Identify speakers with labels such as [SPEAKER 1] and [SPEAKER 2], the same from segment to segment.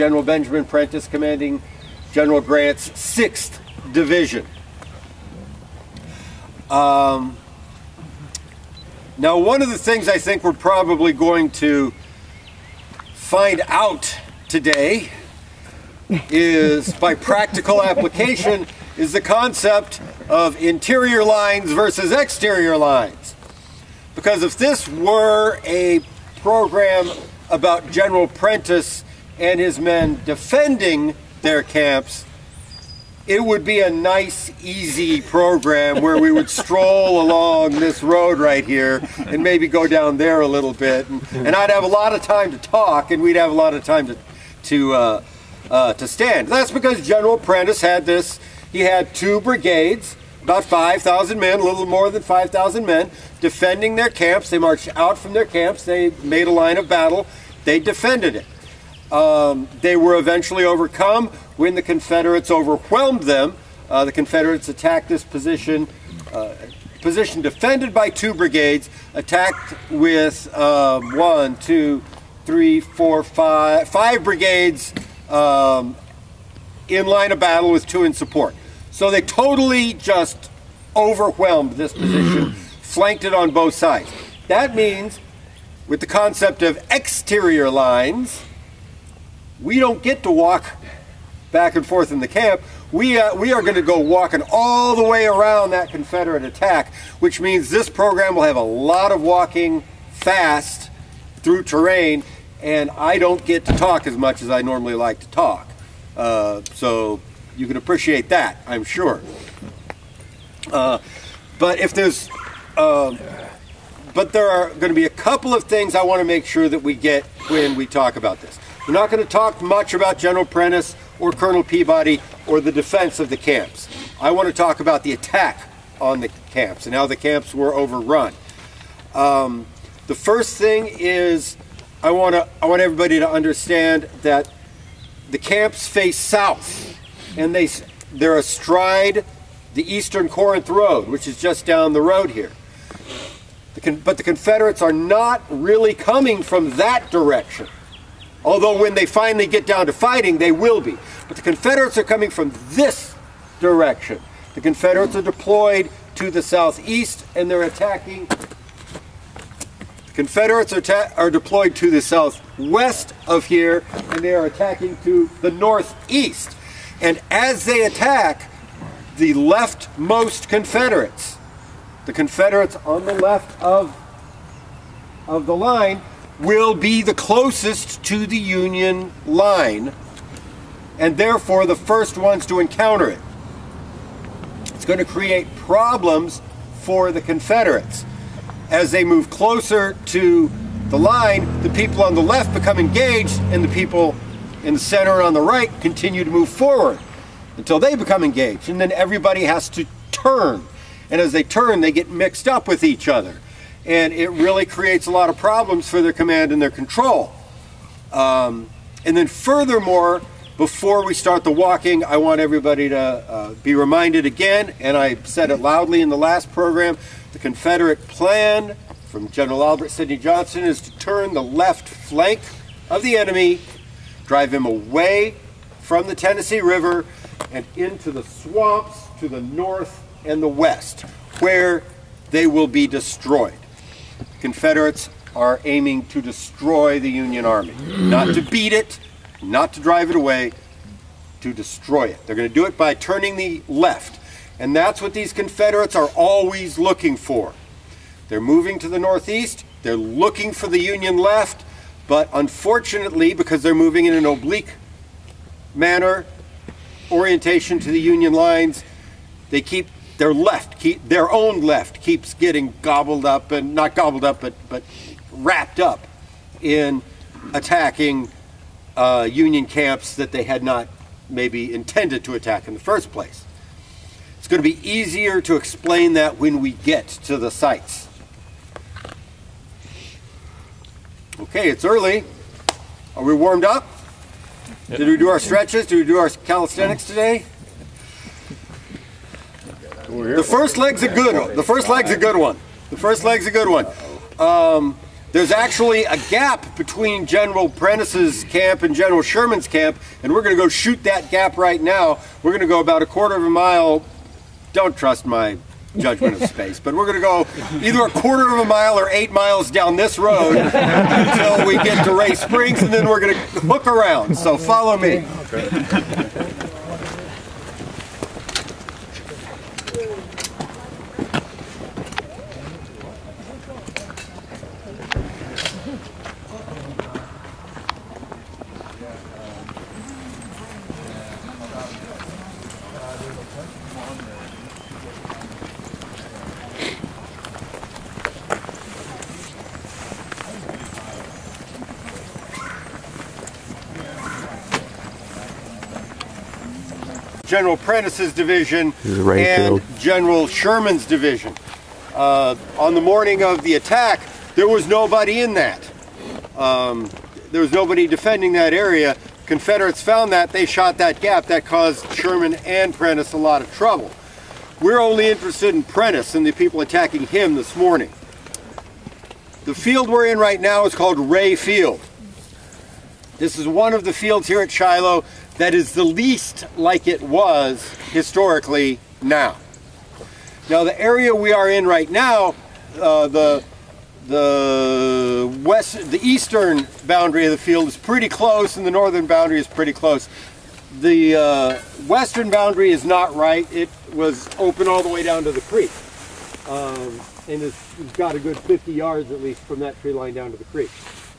[SPEAKER 1] General Benjamin Prentiss commanding General Grant's 6th Division. Um, now, one of the things I think we're probably going to find out today is by practical application is the concept of interior lines versus exterior lines. Because if this were a program about General Prentiss and his men defending their camps, it would be a nice, easy program where we would stroll along this road right here and maybe go down there a little bit. And, and, I'd have a lot of time to talk and we'd have a lot of time to, to, uh, uh, to stand. That's because General Prentiss had this, he had two brigades, about 5,000 men, a little more than 5,000 men, defending their camps. They marched out from their camps, they made a line of battle, they defended it. Um, they were eventually overcome when the Confederates overwhelmed them. Uh, the Confederates attacked this position, uh, position defended by two brigades, attacked with uh, one, two, three, four, five, five brigades um, in line of battle with two in support. So they totally just overwhelmed this position, flanked it on both sides. That means, with the concept of exterior lines, we don't get to walk back and forth in the camp. We, uh, we are going to go walking all the way around that Confederate attack, which means this program will have a lot of walking fast through terrain, and I don't get to talk as much as I normally like to talk. Uh, so you can appreciate that, I'm sure. Uh, but if there's, uh, but there are going to be a couple of things I want to make sure that we get when we talk about this. We're not going to talk much about General Prentiss or Colonel Peabody or the defense of the camps. I want to talk about the attack on the camps and how the camps were overrun. Um, the first thing is I want to I want everybody to understand that the camps face south and they they're astride the Eastern Corinth Road, which is just down the road here. The but the Confederates are not really coming from that direction. Although when they finally get down to fighting, they will be. But the Confederates are coming from this direction. The Confederates are deployed to the southeast and they're attacking. The Confederates are, are deployed to the southwest of here and they are attacking to the northeast. And as they attack, the leftmost Confederates, the Confederates on the left of, of the line, will be the closest to the Union line and therefore the first ones to encounter it. It's going to create problems for the Confederates. As they move closer to the line, the people on the left become engaged and the people in the center on the right continue to move forward until they become engaged. And then everybody has to turn. And as they turn, they get mixed up with each other and it really creates a lot of problems for their command and their control. Um, and then furthermore, before we start the walking, I want everybody to uh, be reminded again, and I said it loudly in the last program, the Confederate plan from General Albert Sidney Johnston is to turn the left flank of the enemy, drive him away from the Tennessee River and into the swamps to the north and the west, where they will be destroyed. Confederates are aiming to destroy the Union Army. Not to beat it, not to drive it away, to destroy it. They're going to do it by turning the left. And that's what these Confederates are always looking for. They're moving to the northeast, they're looking for the Union left, but unfortunately, because they're moving in an oblique manner, orientation to the Union lines, they keep their left, keep, their own left keeps getting gobbled up and not gobbled up, but, but wrapped up in attacking uh, Union camps that they had not maybe intended to attack in the first place. It's going to be easier to explain that when we get to the sites. Okay, it's early. Are we warmed up? Yep. Did we do our stretches? Did we do our calisthenics today? The first leg's a good one. The first leg's a good one. The first leg's a good one. Um, There's actually a gap between General Prentiss's camp and General Sherman's camp, and we're going to go shoot that gap right now. We're going to go about a quarter of a mile. Don't trust my judgment of space, but we're going to go either a quarter of a mile or eight miles down this road until we get to Rhea Springs, and then we're going to hook around. So follow me. General Prentiss's division and General Sherman's division. Uh, on the morning of the attack, there was nobody in that. Um, there was nobody defending that area. Confederates found that, they shot that gap. That caused Sherman and Prentiss a lot of trouble. We're only interested in Prentiss and the people attacking him this morning. The field we're in right now is called Rhea Field. This is one of the fields here at Shiloh that is the least like it was historically now. Now the area we are in right now, uh, the the west, the eastern boundary of the field is pretty close, and the northern boundary is pretty close. The uh, western boundary is not right. It was open all the way down to the creek, um, and it's, got a good 50 yards at least from that tree line down to the creek.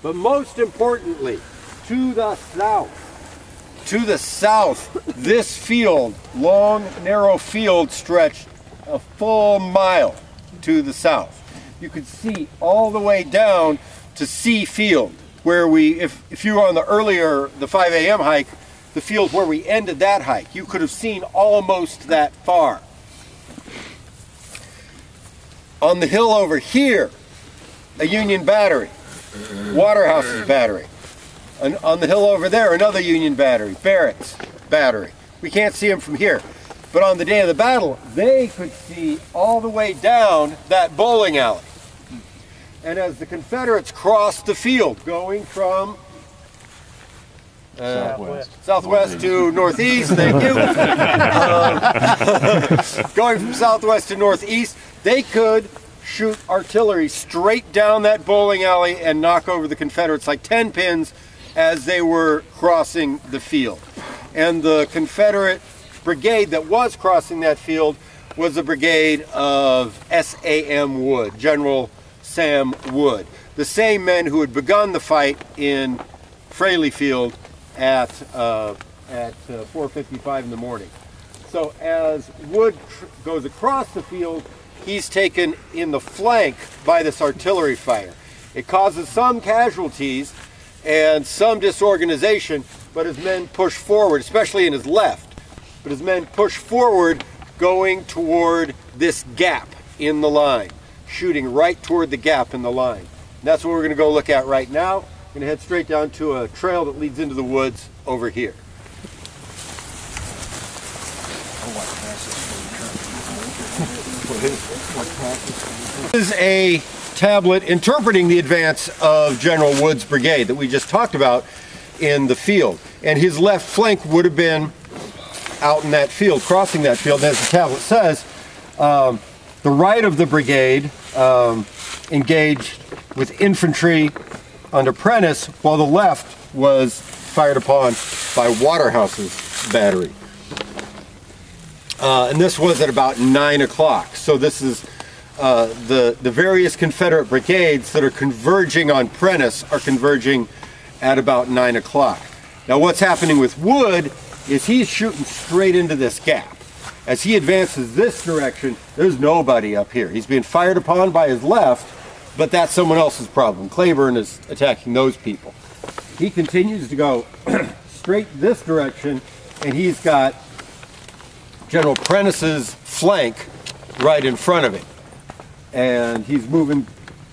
[SPEAKER 1] But most importantly, to the south, to the south, this field, long, narrow field stretched a full mile to the south. You could see all the way down to Seay Field, where we, if, if you were on the earlier, the 5 a.m. hike, the field where we ended that hike, you could have seen almost that far. On the hill over here, a Union battery, Waterhouse's battery. And on the hill over there, another Union battery, Barrett's battery. We can't see them from here. But on the day of the battle, they could see all the way down that bowling alley. And as the Confederates crossed the field, going from uh, southwest. southwest to northeast, thank you. Uh, going from southwest to northeast, they could shoot artillery straight down that bowling alley and knock over the Confederates like 10 pins as they were crossing the field. And the Confederate brigade that was crossing that field was a brigade of S.A.M. Wood, General Sam Wood. The same men who had begun the fight in Fraley Field at, uh, at uh, 4.55 in the morning. So as Wood goes across the field, he's taken in the flank by this artillery fire. It causes some casualties, and some disorganization, but his men push forward, especially in his left. But his men push forward going toward this gap in the line, shooting right toward the gap in the line. And that's what we're going to go look at right now. We're going to head straight down to a trail that leads into the woods over here. This is a tablet interpreting the advance of General Wood's brigade that we just talked about in the field. And his left flank would have been out in that field, crossing that field. As the tablet says, um, the right of the brigade um, engaged with infantry under Prentiss, while the left was fired upon by Waterhouse's battery. Uh, and this was at about 9 o'clock. So this is uh, the, the various Confederate brigades that are converging on Prentiss are converging at about 9 o'clock. Now what's happening with Wood is he's shooting straight into this gap. As he advances this direction, there's nobody up here. He's being fired upon by his left, but that's someone else's problem. Cleburne is attacking those people. He continues to go straight this direction, and he's got General Prentiss's flank right in front of him and he's moving,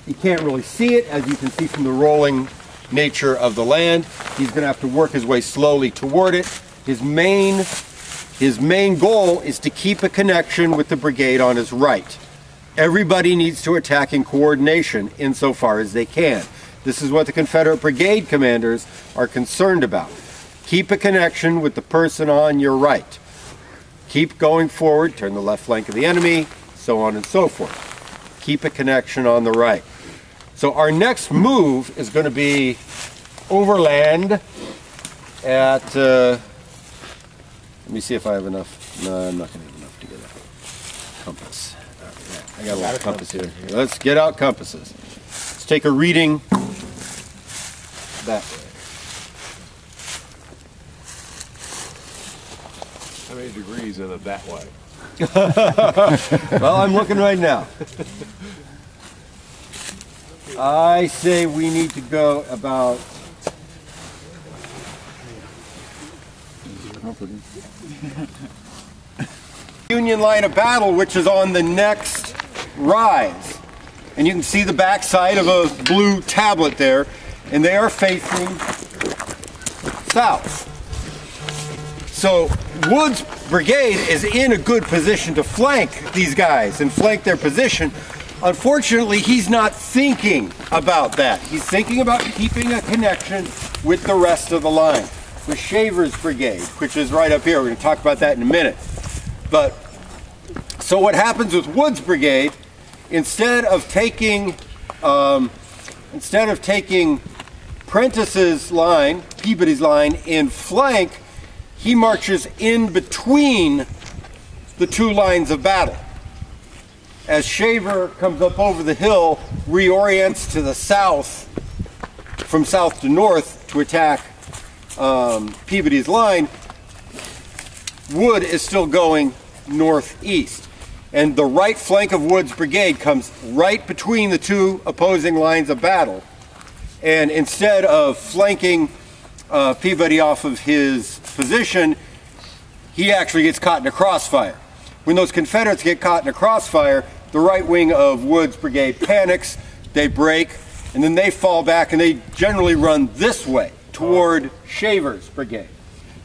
[SPEAKER 1] he can't really see it as you can see from the rolling nature of the land. He's going to have to work his way slowly toward it. His main, his main goal is to keep a connection with the brigade on his right. Everybody needs to attack in coordination insofar as they can. This is what the Confederate brigade commanders are concerned about. Keep a connection with the person on your right. Keep going forward, turn the left flank of the enemy, so on and so forth. Keep a connection on the right. So our next move is going to be overland at, uh, let me see if I have enough. No, I'm not going to have enough to get a compass. I got a little compass here. Let's get out compasses. Let's take a reading that way.
[SPEAKER 2] How many degrees in it that way?
[SPEAKER 1] Well, I'm looking right now. I say we need to go about. Union line of battle, which is on the next rise. And you can see the backside of a blue tablet there, and they are facing south. So Wood's brigade is in a good position to flank these guys and flank their position. Unfortunately, he's not thinking about that. He's thinking about keeping a connection with the rest of the line, with Shaver's brigade, which is right up here. We're going to talk about that in a minute. But so what happens with Wood's brigade? Instead of taking, um, instead of taking Prentiss's line, Peabody's line in flank, he marches in between the two lines of battle. As Shaver comes up over the hill, reorients to the south, from south to north to attack um, Peabody's line, Wood is still going northeast. And the right flank of Wood's brigade comes right between the two opposing lines of battle. And instead of flanking uh, Peabody off of his position, he actually gets caught in a crossfire. When those Confederates get caught in a crossfire, the right wing of Wood's brigade panics, they break, and then they fall back and they generally run this way toward Shaver's brigade.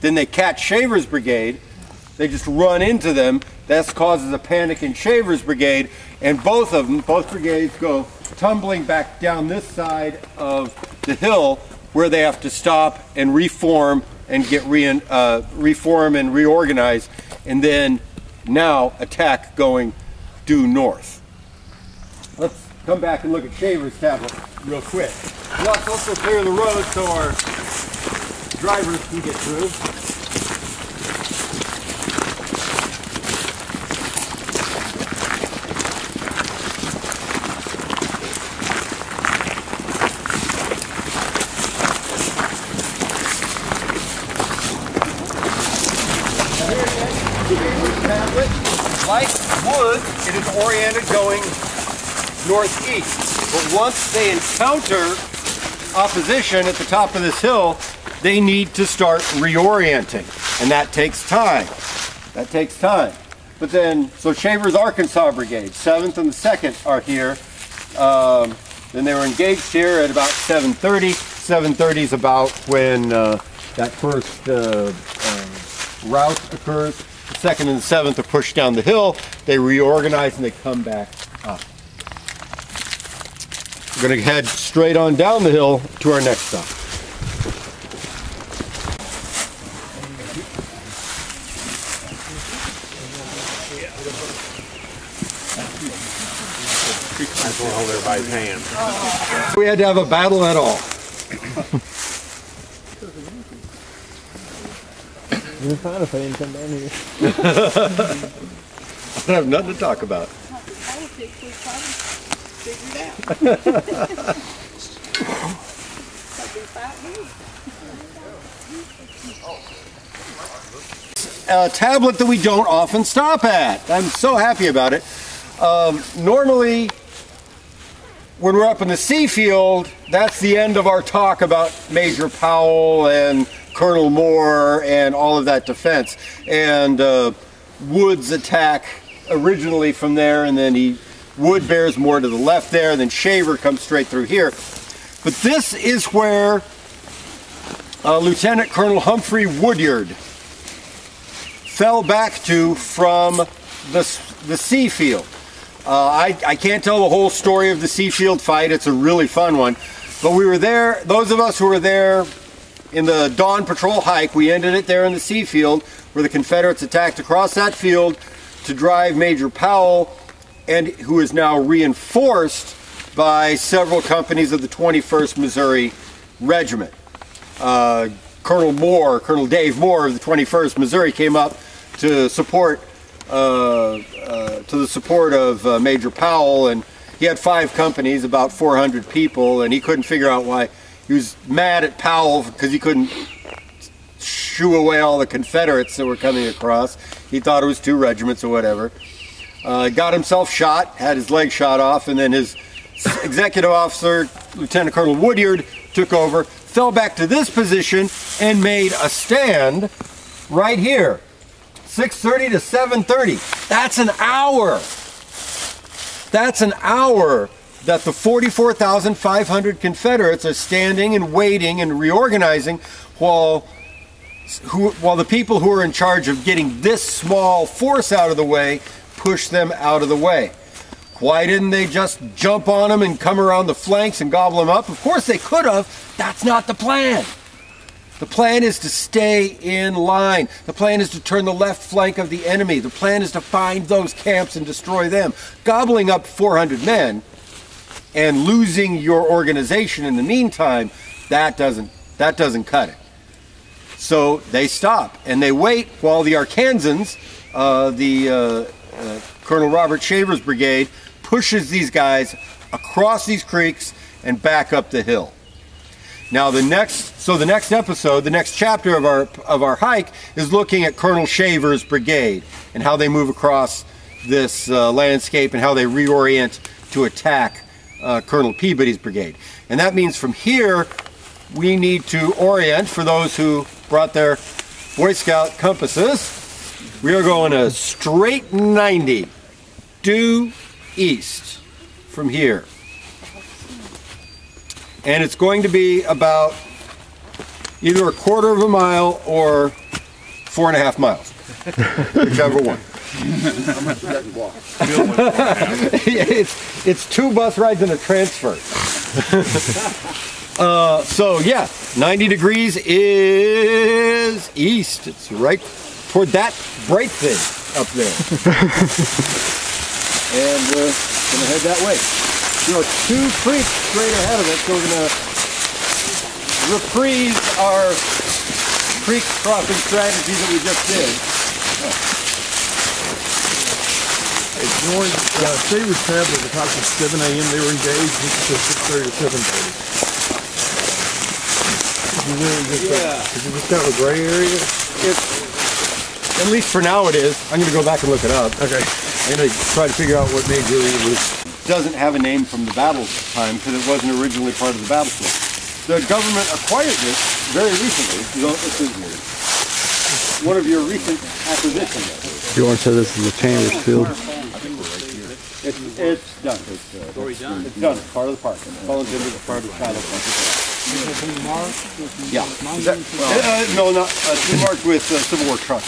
[SPEAKER 1] Then they catch Shaver's brigade, they just run into them. That causes a panic in Shaver's brigade, and both of them, both brigades, go tumbling back down this side of the hill where they have to stop and reform and get re uh, reform and reorganize, and then now attack going due north. Let's come back and look at Shaver's tablet real quick. Let's also clear the road so our drivers can get through. tablet, like wood, it is oriented going northeast. But once they encounter opposition at the top of this hill, they need to start reorienting. And that takes time. That takes time. But then, so Shaver's Arkansas Brigade, 7th and the 2nd are here. Um, then they were engaged here at about 7.30. 7.30 is about when uh, that first uh, uh, rout occurs. The second and the seventh are pushed down the hill. They reorganize and they come back up. We're going to head straight on down the hill to our next stop.
[SPEAKER 2] I just want to hold everybody's hand.
[SPEAKER 1] We had to have a battle at all.
[SPEAKER 3] You're fine if I didn't come down here.
[SPEAKER 1] I have nothing to talk about.
[SPEAKER 4] politics, we're trying to figure it out. That'd be five years.
[SPEAKER 1] a tablet that we don't often stop at. I'm so happy about it. Um, normally, when we're up in the Seay field, that's the end of our talk about Major Powell and Colonel Moore and all of that defense. And uh, Wood's attack originally from there, and then he Wood bears more to the left there, then Shaver comes straight through here. But this is where uh, Lieutenant Colonel Humphrey Woodyard fell back to from the, the Seay field. Uh, I, I can't tell the whole story of the Seay Field fight. It's a really fun one. But we were there, those of us who were there in the Dawn Patrol hike, we ended it there in the Seay field where the Confederates attacked across that field to drive Major Powell, and who is now reinforced by several companies of the 21st Missouri Regiment. Uh, Colonel Moore, Colonel Dave Moore of the 21st Missouri came up to support, uh, uh, to the support of uh, Major Powell, and he had five companies, about 400 people, and he couldn't figure out why. He was mad at Powell because he couldn't shoo away all the Confederates that were coming across. He thought it was two regiments or whatever. Uh, got himself shot, had his leg shot off, and then his executive officer, Lieutenant Colonel Woodyard, took over, fell back to this position, and made a stand right here. 6.30 to 7.30. That's an hour. That's an hour that the 44,500 Confederates are standing and waiting and reorganizing while who, while the people who are in charge of getting this small force out of the way push them out of the way. Why didn't they just jump on them and come around the flanks and gobble them up? Of course they could have. That's not the plan. The plan is to stay in line. The plan is to turn the left flank of the enemy. The plan is to find those camps and destroy them. Gobbling up 400 men and losing your organization in the meantime, that doesn't that doesn't cut it. So they stop and they wait while the Arkansans, uh, the uh, uh, Colonel Robert Shaver's brigade, pushes these guys across these creeks and back up the hill. Now the next, so the next episode, the next chapter of our of our hike is looking at Colonel Shaver's brigade and how they move across this uh, landscape and how they reorient to attack uh, Colonel Peabody's brigade. And that means from here we need to orient for those who brought their Boy Scout compasses. We are going a straight 90 due east from here. And it's going to be about either a quarter of a mile or four and a half miles, whichever one. it's, it's two bus rides and a transfer. Uh, so yeah, 90 degrees is east. It's right toward that bright thing up there. and we're gonna head that way. You know, two creeks straight ahead of us, so we're gonna reprise our creek crossing strategy that we just did.
[SPEAKER 3] It's north, uh, Shaver's traveled at approximately 7 a.m. They were engaged. until 6.30 to 7.30. You really just,
[SPEAKER 1] Yeah.
[SPEAKER 3] uh, is it just kind of a gray area?
[SPEAKER 1] It's, at least for now it is. I'm gonna go back and look it up.
[SPEAKER 3] Okay.
[SPEAKER 1] I'm gonna try to figure out what made really it. Doesn't have a name from the battle time because it wasn't originally part of the battlefield. The government acquired this very recently. You know, this is weird. One of your recent acquisitions.
[SPEAKER 3] You want to say this is the Chambers Field?
[SPEAKER 1] It's, it's done. It's, uh, it's done. It's part of the park. It falls into the part of the title park. Yeah. Is that, uh, no, not, uh, it's marked with uh, Civil War trust.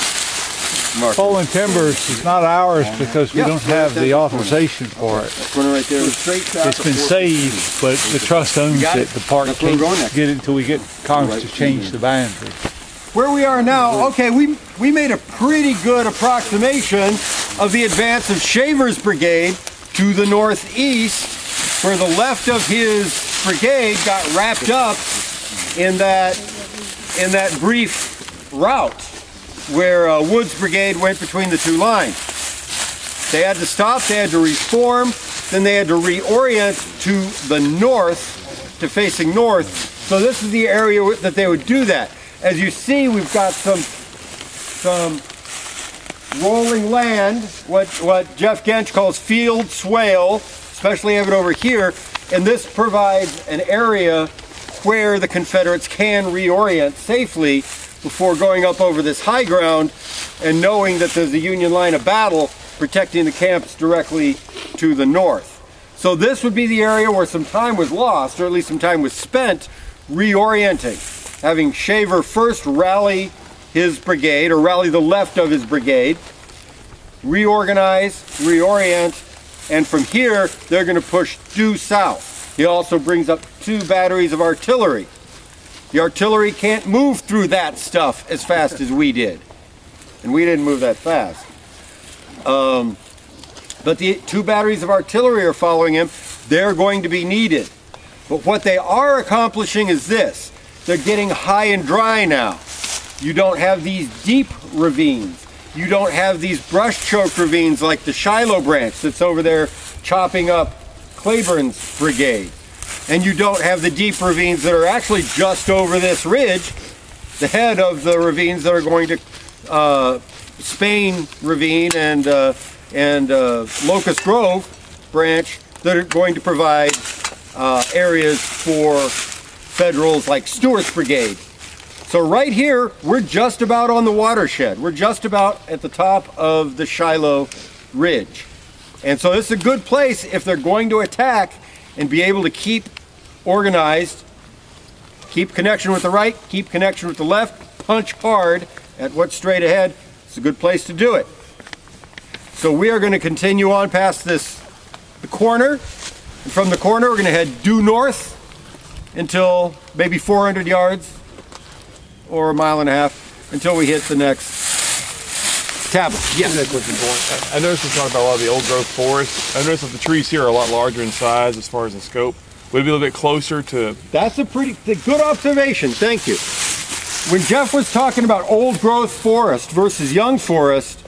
[SPEAKER 1] Marked.
[SPEAKER 5] Fallen Timbers is not ours because we
[SPEAKER 1] Yeah,
[SPEAKER 5] don't have the authorization for it.
[SPEAKER 1] Corner right there.
[SPEAKER 5] It's been saved, but the trust owns it.
[SPEAKER 1] it?
[SPEAKER 5] The park
[SPEAKER 1] That's
[SPEAKER 5] can't
[SPEAKER 1] going
[SPEAKER 5] get it until we get Congress to change the boundary.
[SPEAKER 1] Where we are now, okay, we we made a pretty good approximation of the advance of Shaver's brigade to the northeast, where the left of his brigade got wrapped up in that in that brief route where uh, Wood's brigade went between the two lines. They had to stop, they had to reform, then they had to reorient to the north, to facing north. So this is the area that they would do that. As you see, we've got some some rolling land, what, what Jeff Gentsch calls field swale, especially have it over here, and this provides an area where the Confederates can reorient safely before going up over this high ground and knowing that there's a Union line of battle protecting the camps directly to the north. So this would be the area where some time was lost, or at least some time was spent, reorienting. Having Shaver first rally his brigade, or rally the left of his brigade, reorganize, reorient, And from here, they're going to push due south. He also brings up two batteries of artillery. The artillery can't move through that stuff as fast as we did. And we didn't move that fast. Um, but the two batteries of artillery are following him. They're going to be needed. But what they are accomplishing is this. They're getting high and dry now. You don't have these deep ravines. You don't have these brush choke ravines like the Shiloh branch that's over there chopping up Cleburne's brigade. And you don't have the deep ravines that are actually just over this ridge, the head of the ravines that are going to uh, Spain Ravine and, uh, and uh, Locust Grove branch that are going to provide uh, areas for Federals like Stuart's Brigade. So right here, we're just about on the watershed. We're just about at the top of the Shiloh Ridge. And so this is a good place if they're going to attack and be able to keep organized, keep connection with the right, keep connection with the left, punch hard at what's straight ahead. It's a good place to do it. So we are going to continue on past this the corner. And from the corner, we're going to head due north until maybe 400 yards or a mile and a half until we hit the next tablet.
[SPEAKER 3] Yeah. That's important. I I noticed it's talking about a lot of the old growth forest. I noticed that the trees here are a lot larger in size as far as the scope. Would it be a little bit closer to
[SPEAKER 1] That's a pretty th- good observation. Thank you. When Jeff was talking about old growth forest versus young forest,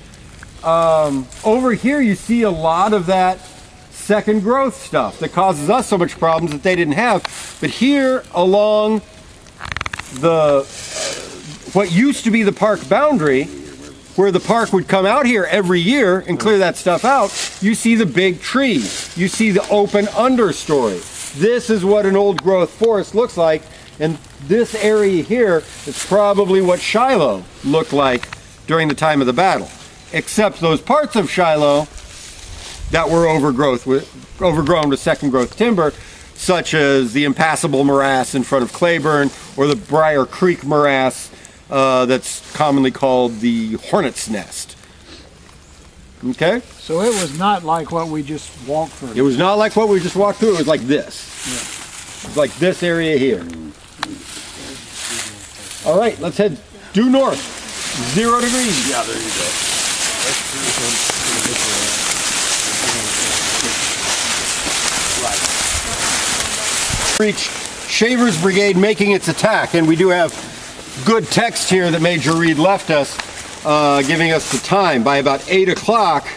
[SPEAKER 1] um, over here you see a lot of that second growth stuff that causes us so much problems that they didn't have. But here along the what used to be the park boundary, where the park would come out here every year and clear that stuff out, you see the big trees. You see the open understory. This is what an old growth forest looks like. And this area here is probably what Shiloh looked like during the time of the battle. Except those parts of Shiloh that were overgrowth with, overgrown with second growth timber, such as the impassable morass in front of Cleburne or the Briar Creek morass uh, that's commonly called the hornet's nest. Okay?
[SPEAKER 6] So it was not like what we just walked through.
[SPEAKER 1] It was not like what we just walked through, it was like this. It was like this area here. All right, let's head due north. Zero degrees.
[SPEAKER 2] Yeah, there you go.
[SPEAKER 1] Reach Shaver's Brigade making its attack, and we do have good text here that Major Reed left us, uh, giving us the time. By about 8 o'clock,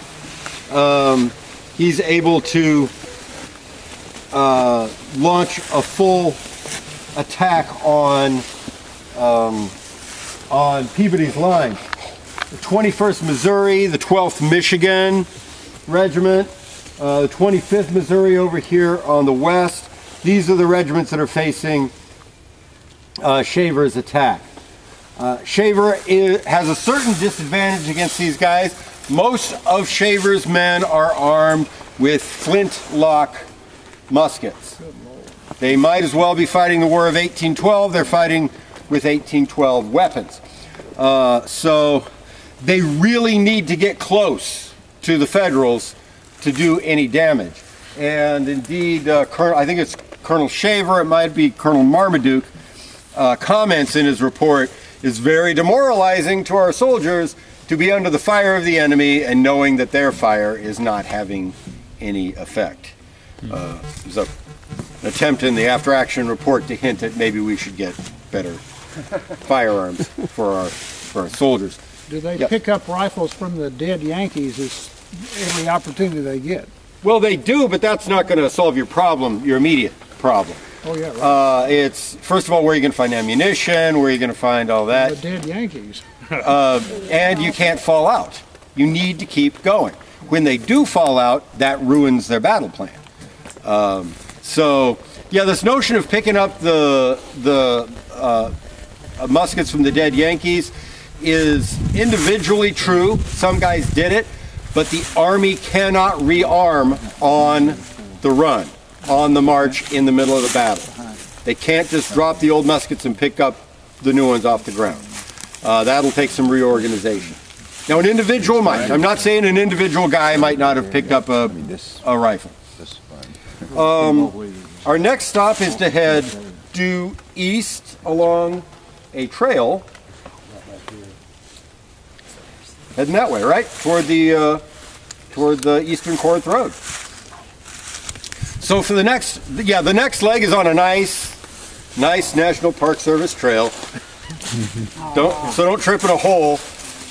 [SPEAKER 1] um, he's able to uh, launch a full attack on um, on Peabody's line. The 21st Missouri, the 12th Michigan Regiment, uh, the 25th Missouri over here on the west. These are the regiments that are facing uh, Shaver's attack. Uh, Shaver i has a certain disadvantage against these guys. Most of Shaver's men are armed with flintlock muskets. They might as well be fighting the War of 1812. They're fighting with 1812 weapons. Uh, so they really need to get close to the Federals to do any damage. And indeed, uh, Colonel, I think it's Colonel Shaver, it might be Colonel Marmaduke, uh, comments in his report is very demoralizing to our soldiers to be under the fire of the enemy and knowing that their fire is not having any effect. Uh, there's a, an attempt in the after action report to hint that maybe we should get better firearms for our, for our soldiers.
[SPEAKER 6] Do they
[SPEAKER 1] Yeah.
[SPEAKER 6] pick up rifles from the dead Yankees as every opportunity they get?
[SPEAKER 1] Well, they do, but that's not going to solve your problem, your immediate problem.
[SPEAKER 6] Oh, yeah, right.
[SPEAKER 1] Uh, it's first of all where are you going to find ammunition, where are you going to find all that,
[SPEAKER 6] the dead Yankees.
[SPEAKER 1] uh, and you can't fall out. You need to keep going. When they do fall out, that ruins their battle plan. Um, so, yeah, this notion of picking up the the uh, uh, muskets from the dead Yankees is individually true. Some guys did it, but the Army cannot rearm on the run, on the march in the middle of the battle. They can't just drop the old muskets and pick up the new ones off the ground. Uh, that'll take some reorganization. Now, an individual might. I'm not saying an individual guy might not have picked up a, a rifle.
[SPEAKER 2] this is fine.
[SPEAKER 1] Our next stop is to head due east along a trail. Heading that way, right? Toward the uh, toward the Eastern Corinth Road. So for the next, yeah, the next leg is on a nice, nice National Park Service trail. don't so don't trip in a hole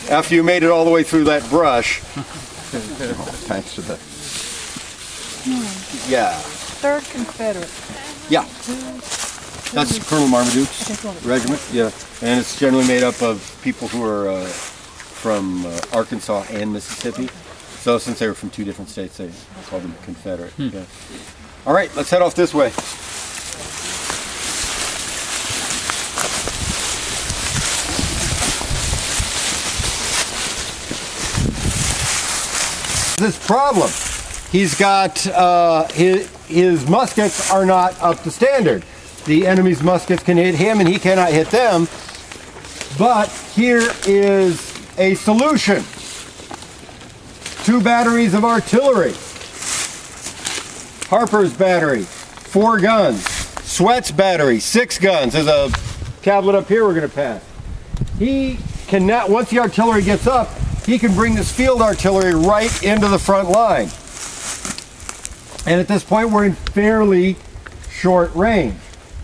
[SPEAKER 1] after you made it all the way through that brush.
[SPEAKER 2] Thanks to the,
[SPEAKER 1] Yeah,
[SPEAKER 4] Third Confederate.
[SPEAKER 1] yeah. That's Colonel Marmaduke's regiment. Yeah, and it's generally made up of people who are uh, from uh, Arkansas and Mississippi. So since they were from two different states, they called them Confederate. Yeah. All right, let's head off this way. This problem, he's got uh, his his muskets are not up to standard. The enemy's muskets can hit him, and he cannot hit them. But here is a solution. Two batteries of artillery. Harper's battery, four guns. Swett's battery, six guns. There's a tablet up here we're going to pass. He can now, once the artillery gets up, he can bring this field artillery right into the front line. And at this point, we're in fairly short range.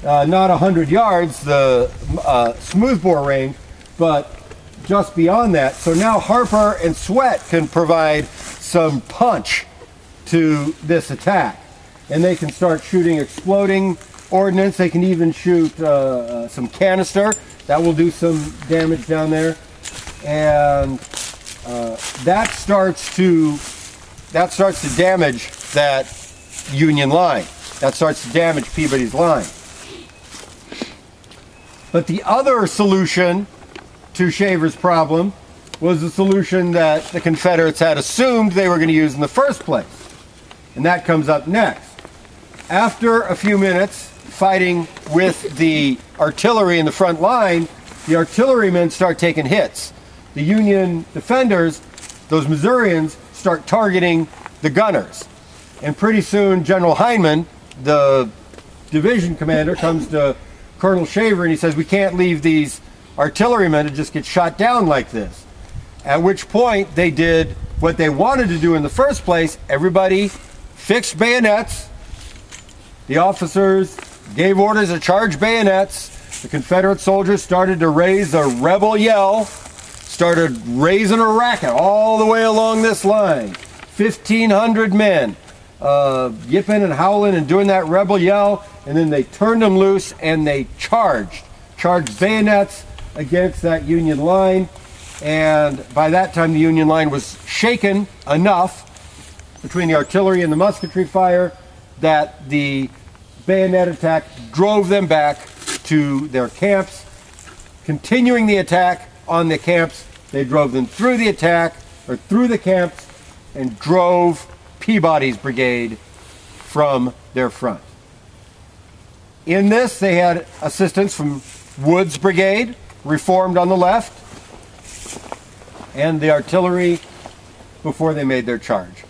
[SPEAKER 1] Uh, not 100 yards, the uh, smoothbore range, but just beyond that. So now Harper and Swett can provide some punch to this attack. And they can start shooting exploding ordnance. They can even shoot uh, uh, some canister. That will do some damage down there. And uh, that starts to that starts to damage that Union line. That starts to damage Peabody's line. But the other solution to Shaver's problem was the solution that the Confederates had assumed they were going to use in the first place. And that comes up next. After a few minutes fighting with the artillery in the front line, the artillerymen start taking hits. The Union defenders, those Missourians, start targeting the gunners. And pretty soon, General Hindman, the division commander, comes to Colonel Shaver and he says, We can't leave these artillerymen to just get shot down like this. At which point, they did what they wanted to do in the first place. Everybody fixed bayonets. The officers gave orders to charge bayonets. The Confederate soldiers started to raise a rebel yell, started raising a racket all the way along this line. 1,500 men uh, yipping and howling and doing that rebel yell, and then they turned them loose and they charged, charged bayonets against that Union line. And by that time, the Union line was shaken enough between the artillery and the musketry fire that the bayonet attack drove them back to their camps. Continuing the attack on the camps, they drove them through the attack or through the camps and drove Peabody's brigade from their front. In this, they had assistance from Wood's brigade, reformed on the left, and the artillery before they made their charge.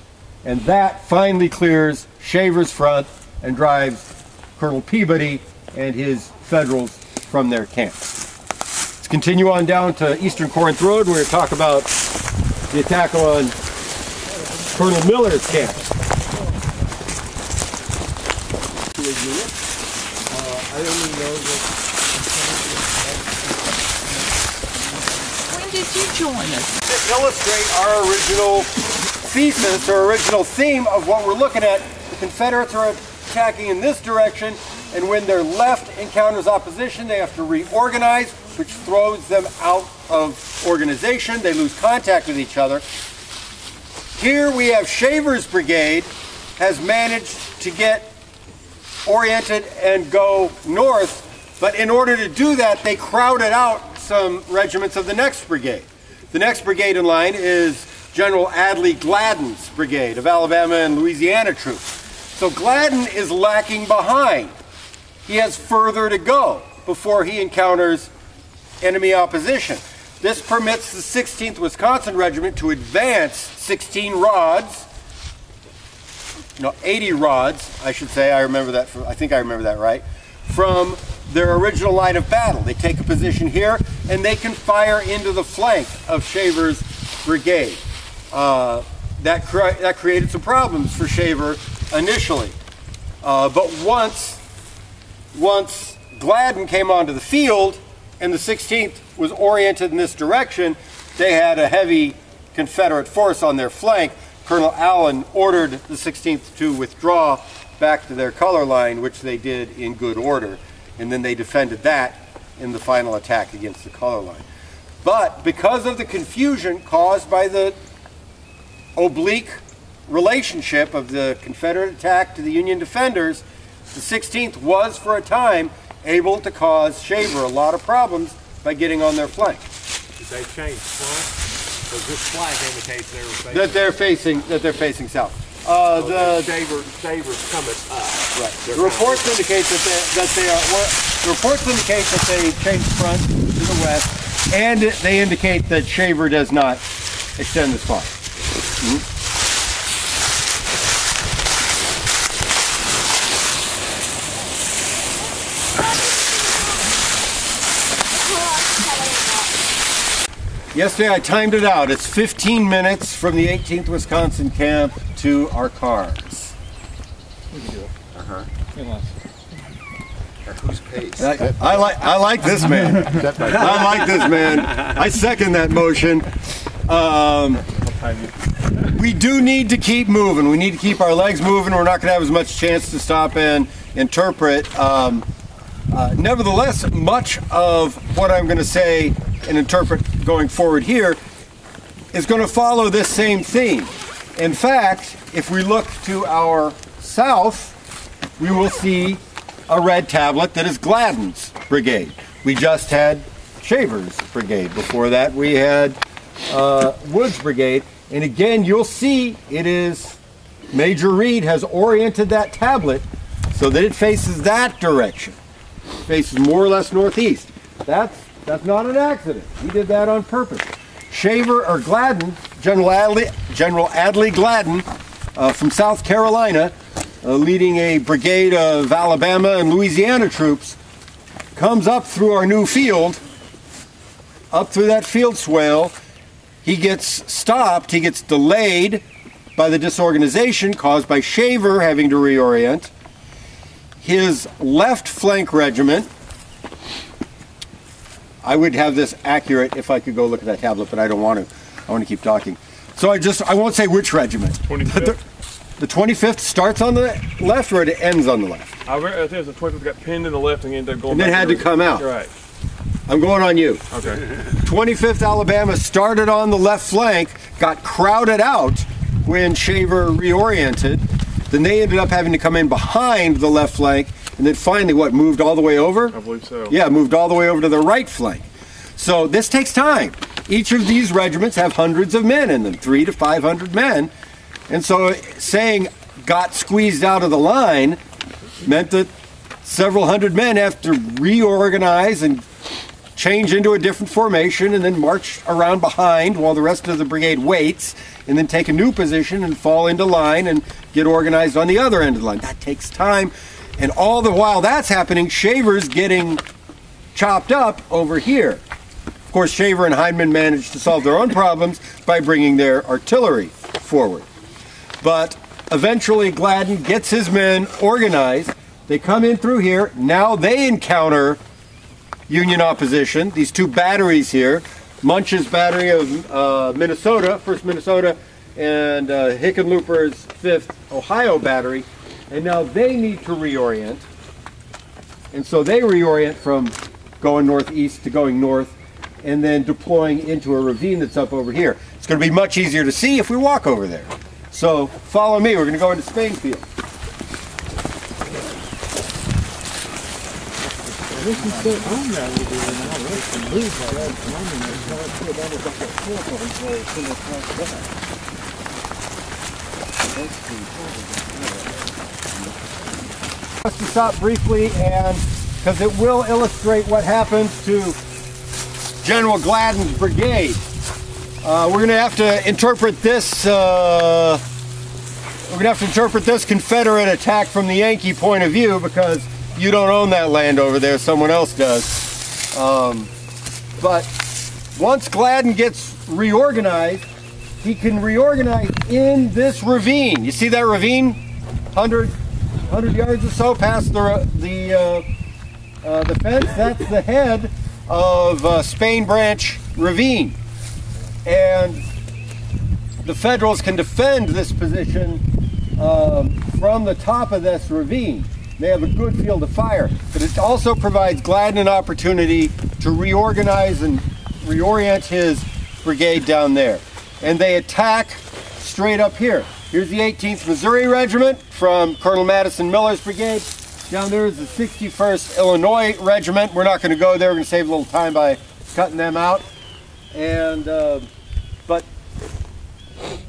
[SPEAKER 1] And that finally clears Shaver's front and drives Colonel Peabody and his Federals from their camp. Let's continue on down to Eastern Corinth Road. Where We're going to talk about the attack on Colonel Miller's camp.
[SPEAKER 4] When did you join us?
[SPEAKER 1] To illustrate our original thesis or original theme of what we're looking at, the Confederates are attacking in this direction, and when their left encounters opposition, they have to reorganize, which throws them out of organization. They lose contact with each other. Here we have Shaver's brigade has managed to get oriented and go north, but in order to do that, they crowded out some regiments of the next brigade. The next brigade in line is General Adley Gladden's brigade of Alabama and Louisiana troops. So Gladden is lacking behind. He has further to go before he encounters enemy opposition. This permits the 16th Wisconsin Regiment to advance 16 rods, no, 80 rods, I should say. I remember that. From, I think I remember that right. From their original line of battle, they take a position here, and they can fire into the flank of Shaver's brigade. Uh, that cre- that created some problems for Shaver initially, uh, but once once Gladden came onto the field and the 16th was oriented in this direction, they had a heavy Confederate force on their flank. Colonel Allen ordered the 16th to withdraw back to their color line, which they did in good order. And then they defended that in the final attack against the color line. But because of the confusion caused by the oblique relationship of the Confederate attack to the Union defenders, the 16th was for a time able to cause Shaver a lot of problems by getting on their flank.
[SPEAKER 7] Did they change front? Because this flag indicates they were facing.
[SPEAKER 1] That they're facing that they're facing south. Uh,
[SPEAKER 7] so
[SPEAKER 1] the
[SPEAKER 7] Shaver, Shaver's coming up.
[SPEAKER 1] right. The reports indicate that they, that they are. Well, the reports indicate that they changed front to the west, and they indicate that Shaver does not extend this far. Yesterday I timed it out. It's 15 minutes from the 18th Wisconsin camp to our cars. Uh huh.
[SPEAKER 2] Whose pace?
[SPEAKER 1] I, I like I like this man. I like this man. I second that motion. Um, we do need to keep moving. We need to keep our legs moving. We're not going to have as much chance to stop and interpret. Um, uh, nevertheless, much of what I'm going to say and interpret going forward here is going to follow this same theme. In fact, if we look to our south, we will see a red tablet that is Gladden's brigade. We just had Shaver's brigade. Before that, we had uh, Wood's brigade. And again, you'll see it is Major Reed has oriented that tablet so that it faces that direction. Faces more or less northeast. That's that's not an accident. He did that on purpose. Shaver or Gladden, General Adley, General Adley Gladden uh, from South Carolina, uh, leading a brigade of Alabama and Louisiana troops, comes up through our new field, up through that field swale. He gets stopped, he gets delayed by the disorganization caused by Shaver having to reorient. His left flank regiment, I would have this accurate if I could go look at that tablet, but I don't want to. I want to keep talking. So I just, I won't say which regiment.
[SPEAKER 3] 25th.
[SPEAKER 1] The 25th starts on the left or it ends on the left?
[SPEAKER 3] I, I think it was the 25th got pinned in the left and ended up going
[SPEAKER 1] And then
[SPEAKER 3] back
[SPEAKER 1] had
[SPEAKER 3] the
[SPEAKER 1] to come out.
[SPEAKER 3] Right.
[SPEAKER 1] I'm going on you.
[SPEAKER 3] Okay.
[SPEAKER 1] 25th Alabama started on the left flank, got crowded out when Shaver reoriented. Then they ended up having to come in behind the left flank, and then finally, what, moved all the way over?
[SPEAKER 3] I believe so.
[SPEAKER 1] Yeah, moved all the way over to the right flank. So this takes time. Each of these regiments have hundreds of men in them, three to 500 men. And so saying got squeezed out of the line meant that several hundred men have to reorganize and change into a different formation and then march around behind while the rest of the brigade waits and then take a new position and fall into line and get organized on the other end of the line. That takes time. And all the while that's happening, Shaver's getting chopped up over here. Of course, Shaver and Hindman managed to solve their own problems by bringing their artillery forward. But eventually, Gladden gets his men organized. They come in through here. Now they encounter Union opposition. These two batteries here, Munch's battery of uh, Minnesota, First Minnesota, and uh, Hickenlooper's Fifth Ohio battery, and now they need to reorient. And so they reorient from going northeast to going north, and then deploying into a ravine that's up over here. It's going to be much easier to see if we walk over there. So follow me. We're going to go into Spainfield. Let's stop briefly and because it will illustrate what happens to General Gladden's brigade. Uh, we're going to have to interpret this. Uh, we're going to have to interpret this Confederate attack from the Yankee point of view because you don't own that land over there; someone else does. Um, but once Gladden gets reorganized, he can reorganize in this ravine. You see that ravine? 100, 100 yards or so past the the uh, uh, the fence. That's the head of uh, Spain Branch Ravine. And the Federals can defend this position um, from the top of this ravine. They have a good field of fire, but it also provides Gladden an opportunity to reorganize and reorient his brigade down there. And they attack straight up here. Here's the 18th Missouri Regiment from Colonel Madison Miller's brigade. Down there is the 61st Illinois Regiment. We're not going to go there. We're going to save a little time by cutting them out. And uh, but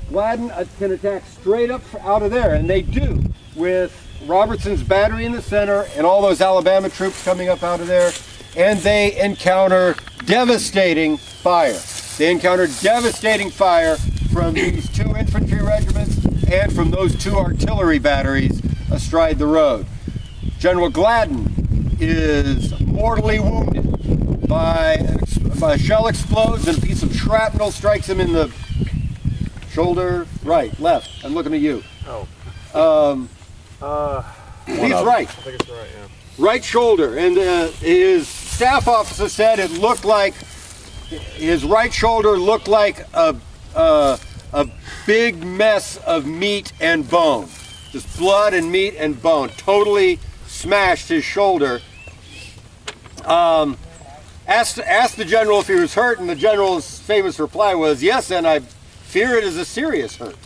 [SPEAKER 1] Gladden uh, can attack straight up out of there, and they do with Robertson's battery in the center and all those Alabama troops coming up out of there. And they encounter devastating fire. They encounter devastating fire from these two infantry regiments and from those two artillery batteries astride the road. General Gladden is mortally wounded by, by a shell explodes and a piece of shrapnel strikes him in the shoulder, right, left. I'm looking at you.
[SPEAKER 3] Oh.
[SPEAKER 1] Um,
[SPEAKER 3] Uh,
[SPEAKER 1] he's right,
[SPEAKER 3] I think it's right, yeah.
[SPEAKER 1] right shoulder, and uh, his staff officer said it looked like his right shoulder looked like a uh, a big mess of meat and bone, just blood and meat and bone, totally smashed his shoulder. Um, asked asked the general if he was hurt, and the general's famous reply was, "Yes, and I fear it is a serious hurt."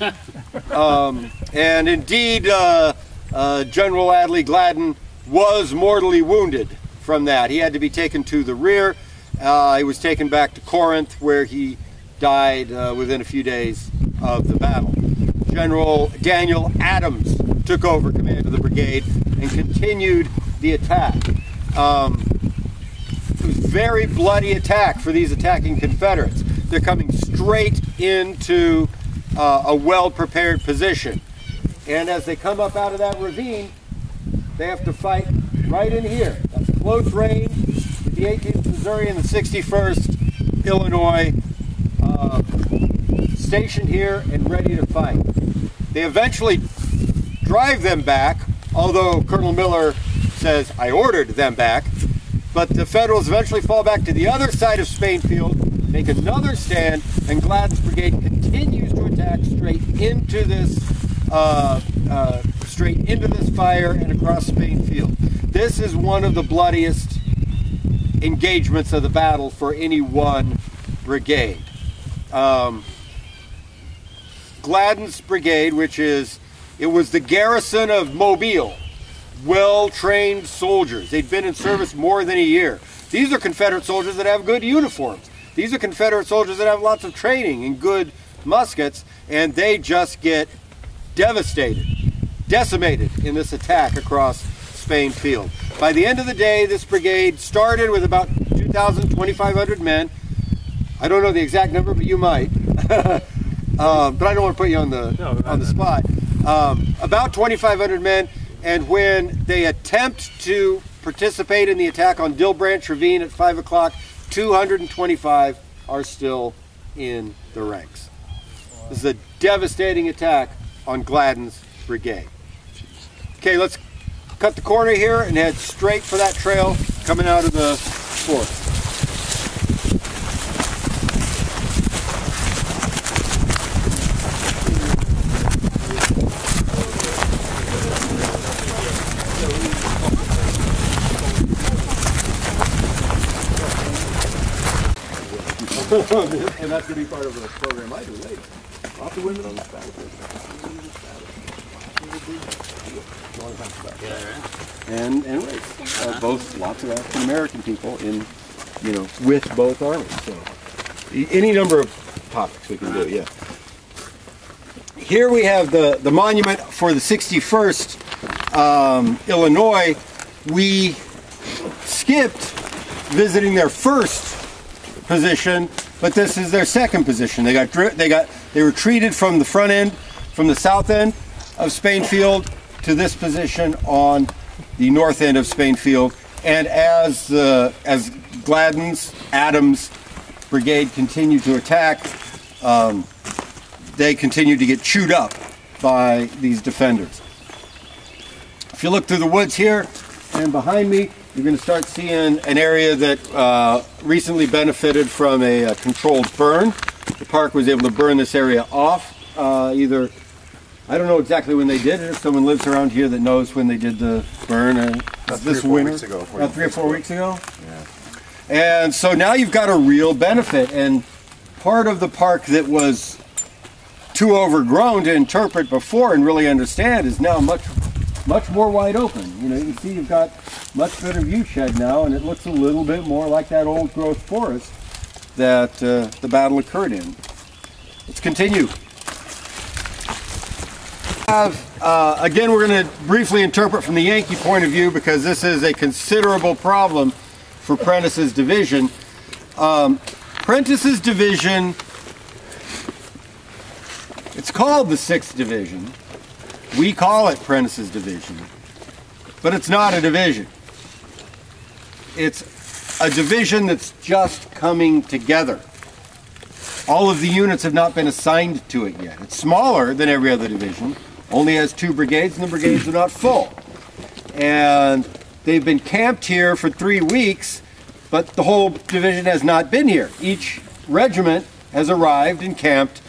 [SPEAKER 1] um, and indeed, uh, uh, General Adley Gladden was mortally wounded from that. He had to be taken to the rear. Uh, he was taken back to Corinth, where he died uh, within a few days of the battle. General Daniel Adams took over command of the brigade and continued the attack. Um, it was a very bloody attack for these attacking Confederates. They're coming straight into uh, a well-prepared position. And as they come up out of that ravine, they have to fight right in here. That's close range with the 18th Missouri and the 61st Illinois uh, stationed here and ready to fight. They eventually drive them back, although Colonel Miller says, I ordered them back. But the Federals eventually fall back to the other side of Spainfield, make another stand, and Gladden's brigade continues to attack straight into this, uh, uh, straight into this fire and across the main Spainfield. This is one of the bloodiest engagements of the battle for any one brigade. Um, Gladden's brigade, which is, it was the garrison of Mobile, well-trained soldiers. They'd been in service more than a year. These are Confederate soldiers that have good uniforms. These are Confederate soldiers that have lots of training and good muskets, and they just get devastated, decimated in this attack across Spain Field. By the end of the day, this brigade started with about 2,000, 2,500 men. I don't know the exact number, but you might. um, but I don't want to put you on the
[SPEAKER 3] No,
[SPEAKER 1] on the spot. Um, about 2,500 men, and when they attempt to participate in the attack on Dill Branch Ravine at 5 o'clock, 225 are still in the ranks. This is a devastating attack on Gladden's brigade. Okay, let's cut the corner here and head straight for that trail coming out of the forest. and that's going to be part of the program I do later. Lots of women on this battlefield. And and race. Uh, both lots of African American people in, you know, with both armies. So any number of topics we can do. Yeah. Here we have the the monument for the 61st um, Illinois. We skipped visiting their first position, but this is their second position. They got they got they retreated from the front end, from the south end of Spainfield to this position on the north end of Spainfield. And as uh, as Gladden's Adams brigade continued to attack, um, they continued to get chewed up by these defenders. If you look through the woods here and behind me, you're going to start seeing an area that uh, recently benefited from a, uh controlled burn. The park was able to burn this area off. Uh, either, I don't know exactly when they did it. If someone lives around here that knows when they did the burn, uh,
[SPEAKER 2] About
[SPEAKER 1] this
[SPEAKER 2] three or four
[SPEAKER 1] winter,
[SPEAKER 2] weeks ago,
[SPEAKER 1] about three or four weeks ago. Yeah. And so now you've got a real benefit, and part of the park that was too overgrown to interpret before and really understand is now much much more wide open. You know, you can see you've got much better view shed now, and it looks a little bit more like that old growth forest that uh, the battle occurred in. Let's continue. Uh, again, we're going to briefly interpret from the Yankee point of view because this is a considerable problem for Prentiss's division. Um, Prentiss's division, it's called the 6th Division. We call it Prentiss's Division, but it's not a division. It's a division that's just coming together. All of the units have not been assigned to it yet. It's smaller than every other division, only has two brigades, and the brigades are not full. And they've been camped here for three weeks, but the whole division has not been here. Each regiment has arrived and camped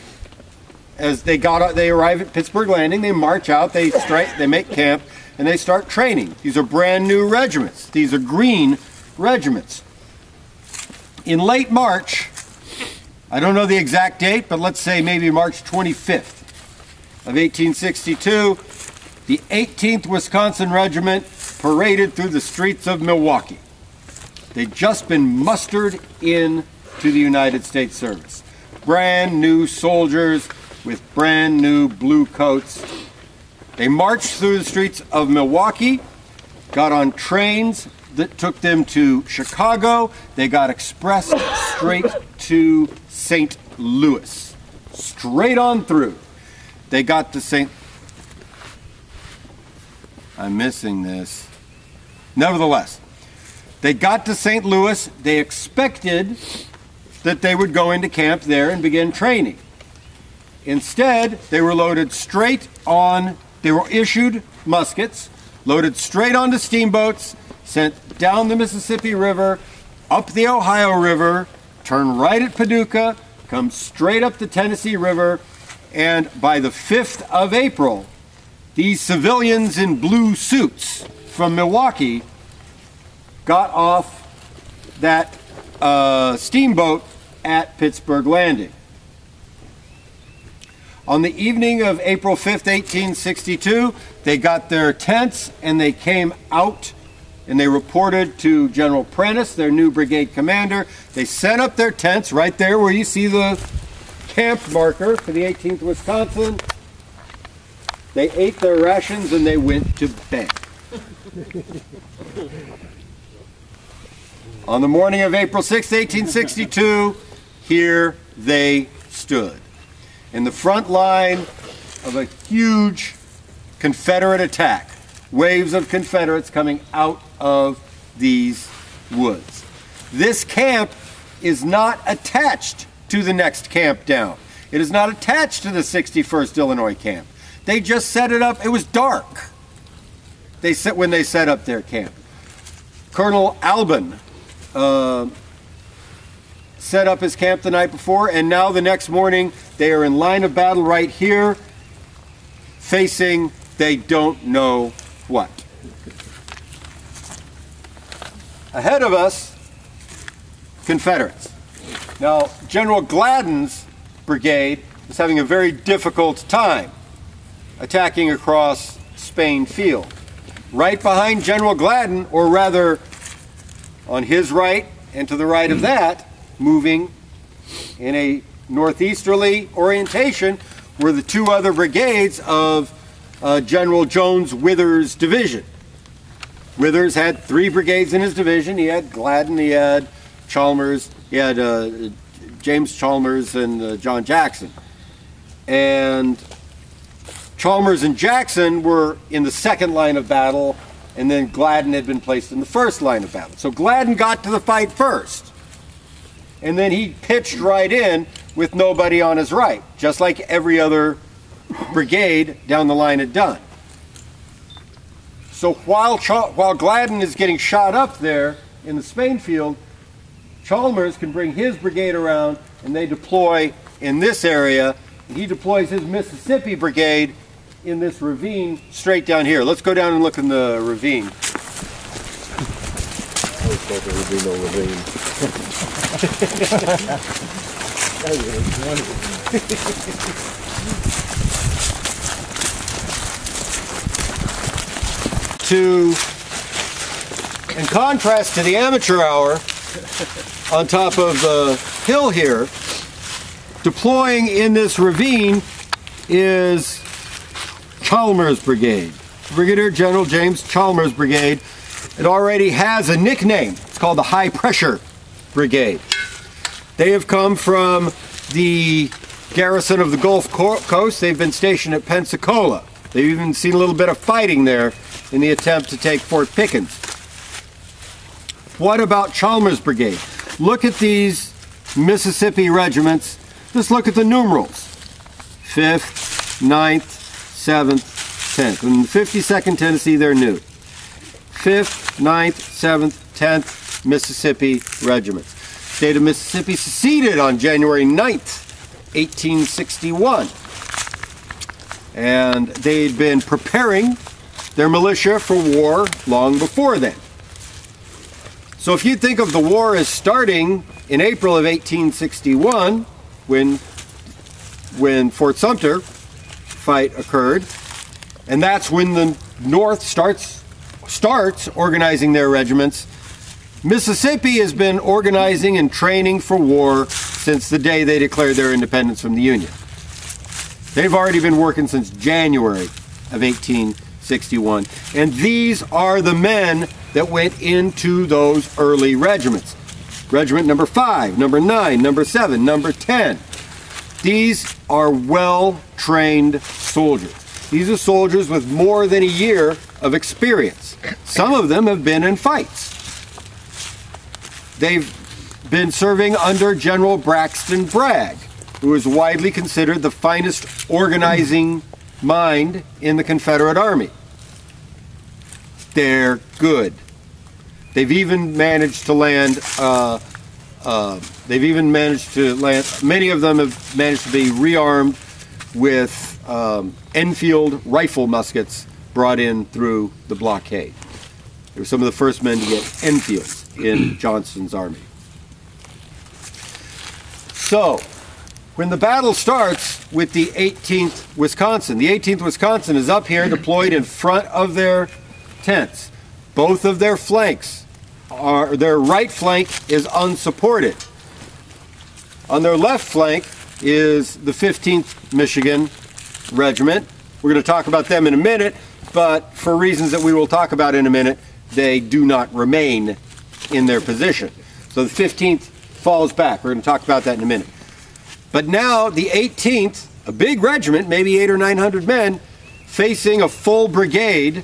[SPEAKER 1] as they got out, they arrive at Pittsburg Landing, they march out, they strike, they make camp, and they start training. These are brand new regiments. These are green regiments. In late March, I don't know the exact date, but let's say maybe March 25th of 1862, the 18th Wisconsin Regiment paraded through the streets of Milwaukee. They'd just been mustered in to the United States service. Brand new soldiers with brand new blue coats. They marched through the streets of Milwaukee, got on trains that took them to Chicago. They got expressed straight to St. Louis. Straight on through. They got to St. I'm missing this. Nevertheless, they got to St. Louis. They expected that they would go into camp there and begin training. Instead, they were loaded straight on, they were issued muskets, loaded straight onto steamboats, sent down the Mississippi River, up the Ohio River, turn right at Paducah, come straight up the Tennessee River, and by the 5th of April, these civilians in blue suits from Milwaukee got off that uh, steamboat at Pittsburg Landing. On the evening of April 5th, 1862, they got their tents and they came out and they reported to General Prentiss, their new brigade commander. They set up their tents right there where you see the camp marker for the 18th Wisconsin. They ate their rations and they went to bed. On the morning of April 6, 1862, here they stood in the front line of a huge Confederate attack. Waves of Confederates coming out of these woods. This camp is not attached to the next camp down. It is not attached to the 61st Illinois camp. They just set it up. It was dark. They set when they set up their camp. Colonel Alban uh, set up his camp the night before, and now the next morning they are in line of battle right here, facing they don't know what. Ahead of us, Confederates. Now, General Gladden's brigade was having a very difficult time attacking across Spain Field. Right behind General Gladden, or rather on his right and to the right of that, moving in a northeasterly orientation, were the two other brigades of uh, General Jones Withers' division. Withers had three brigades in his division. He had Gladden, he had Chalmers, he had uh, James Chalmers and uh, John Jackson. And Chalmers and Jackson were in the second line of battle, and then Gladden had been placed in the first line of battle. So Gladden got to the fight first. And then he pitched right in with nobody on his right, just like every other brigade down the line had done. So while, Cha- while Gladden is getting shot up there in the Spain field, Chalmers can bring his brigade around and they deploy in this area. He deploys his Mississippi brigade in this ravine straight down here. Let's go down and look in the ravine.
[SPEAKER 7] there would be no ravine.
[SPEAKER 1] to, in contrast to the amateur hour on top of the hill here, deploying in this ravine is Chalmers Brigade. Brigadier General James Chalmers Brigade. It already has a nickname. It's called the High Pressure Brigade. They have come from the garrison of the Gulf Coast. They've been stationed at Pensacola. They've even seen a little bit of fighting there in the attempt to take Fort Pickens. What about Chalmers Brigade? Look at these Mississippi regiments. Just look at the numerals 5th, 9th, 7th, 10th. In the 52nd Tennessee, they're new. 5th, 9th, 7th, 10th Mississippi regiments. State of Mississippi seceded on January 9th, 1861. And they'd been preparing their militia for war long before then. So if you think of the war as starting in April of 1861, when when Fort Sumter fight occurred, and that's when the North starts starts organizing their regiments. Mississippi has been organizing and training for war since the day they declared their independence from the Union. They've already been working since January of 1861. And these are the men that went into those early regiments. Regiment number 5, number 9, number 7, number 10. These are well trained soldiers. These are soldiers with more than a year of experience. Some of them have been in fights. They've been serving under General Braxton Bragg, who is widely considered the finest organizing mind in the Confederate Army. They're good. They've even managed to land. Uh, uh, they've even managed to land. Many of them have managed to be rearmed with um, Enfield rifle muskets brought in through the blockade. They were some of the first men to get Enfields in Johnston's army. So, when the battle starts with the 18th Wisconsin, the 18th Wisconsin is up here deployed in front of their tents. Both of their flanks are, their right flank is unsupported. On their left flank is the 15th Michigan Regiment. We're going to talk about them in a minute, but for reasons that we will talk about in a minute, they do not remain in their position. So the 15th falls back. We're going to talk about that in a minute. But now the 18th, a big regiment, maybe eight or 900 men, facing a full brigade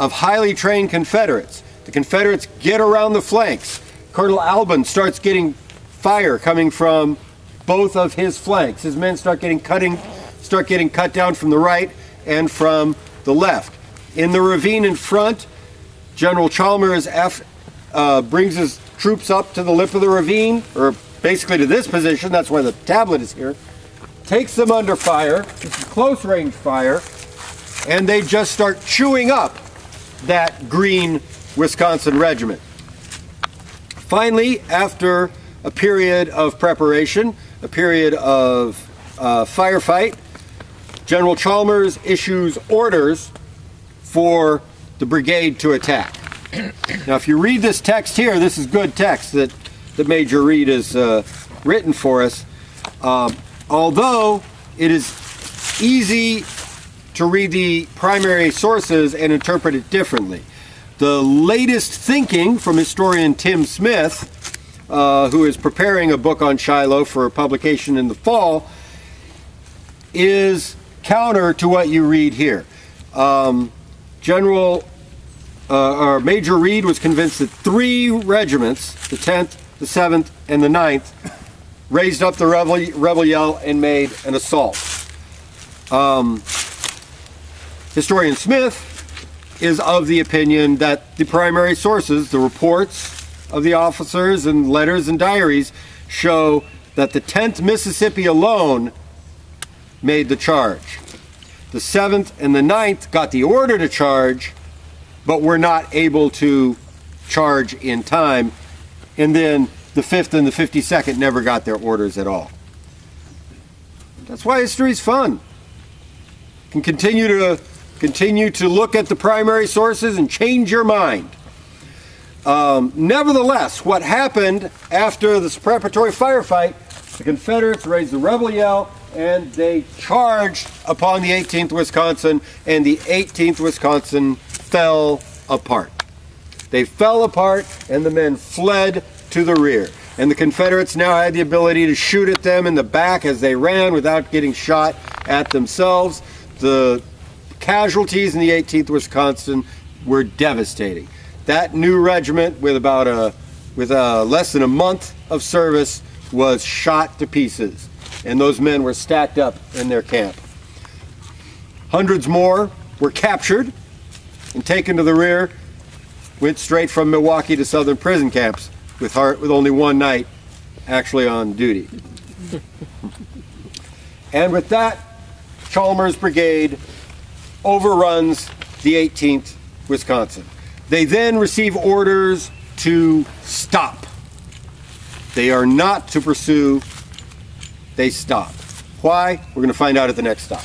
[SPEAKER 1] of highly trained Confederates. The Confederates get around the flanks. Colonel Alban starts getting fire coming from both of his flanks. His men start getting cutting, start getting cut down from the right and from the left. In the ravine in front, General Chalmers F uh, brings his troops up to the lip of the ravine, or basically to this position. That's why the tablet is here. Takes them under fire. This is close range fire, and they just start chewing up that green Wisconsin regiment. Finally, after a period of preparation, a period of uh, firefight, General Chalmers issues orders for the brigade to attack. Now, if you read this text here, this is good text that, that Major Reed has uh, written for us. Um, although it is easy to read the primary sources and interpret it differently. The latest thinking from historian Tim Smith uh, who is preparing a book on Shiloh for publication in the fall, is counter to what you read here. Um, General uh, or Major Reed was convinced that three regiments, the 10th, the 7th, and the 9th, raised up the rebel, rebel yell and made an assault. Um, historian Smith is of the opinion that the primary sources, the reports of the officers and letters and diaries, show that the 10th Mississippi alone made the charge. The 7th and the 9th got the order to charge, but were not able to charge in time. And then the 5th and the 52nd never got their orders at all. That's why history's fun. You can continue to continue to look at the primary sources and change your mind. Um, nevertheless, what happened after this preparatory firefight, the Confederates raised the rebel yell and they charged upon the 18th Wisconsin, and the 18th Wisconsin fell apart. They fell apart, and the men fled to the rear. And the Confederates now had the ability to shoot at them in the back as they ran without getting shot at themselves. The casualties in the 18th Wisconsin were devastating. That new regiment, with about a with a less than a month of service, was shot to pieces, and those men were stacked up in their camp. Hundreds more were captured and taken to the rear. Went straight from Milwaukee to Southern prison camps with heart, with only one night actually on duty. and with that, Chalmers Brigade overruns the 18th Wisconsin. They then receive orders to stop. They are not to pursue, they stop. Why? We're going to find out at the next stop.